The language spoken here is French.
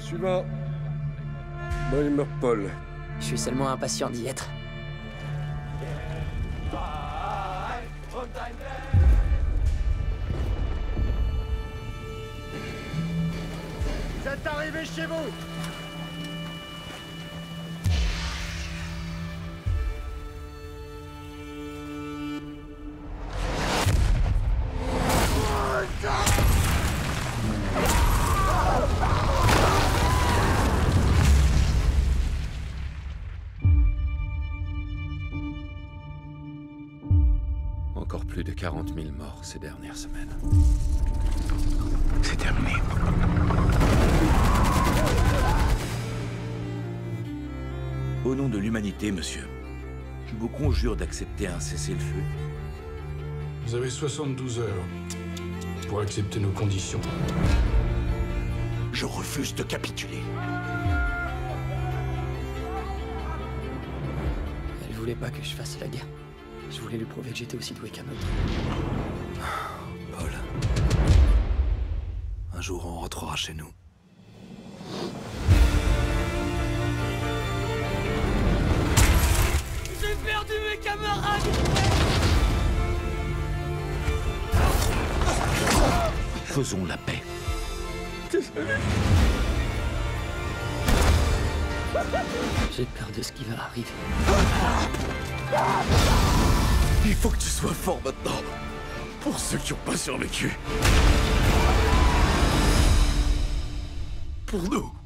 Le suivant. Boimer Paul. Je suis seulement impatient d'y être. Vous êtes arrivés chez vous Encore plus de 40 000 morts ces dernières semaines. C'est terminé. Au nom de l'humanité, monsieur, je vous conjure d'accepter un cessez-le-feu. Vous avez 72 heures pour accepter nos conditions. Je refuse de capituler. Elle voulait pas que je fasse la guerre. Je voulais lui prouver que j'étais aussi doué qu'un autre. Paul. Un jour, on rentrera chez nous. J'ai perdu mes camarades Faisons la paix. J'ai peur de ce qui va arriver. Il faut que tu sois fort maintenant. Pour ceux qui n'ont pas survécu. Pour nous.